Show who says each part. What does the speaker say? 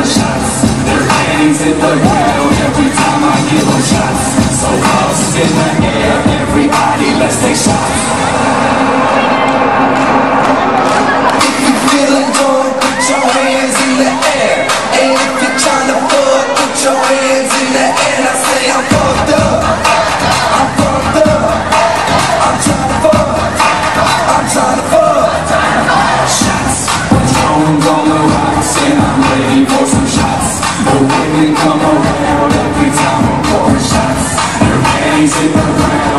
Speaker 1: more shots
Speaker 2: Their hands in the ground every time I give them shots. So lost in the Amazing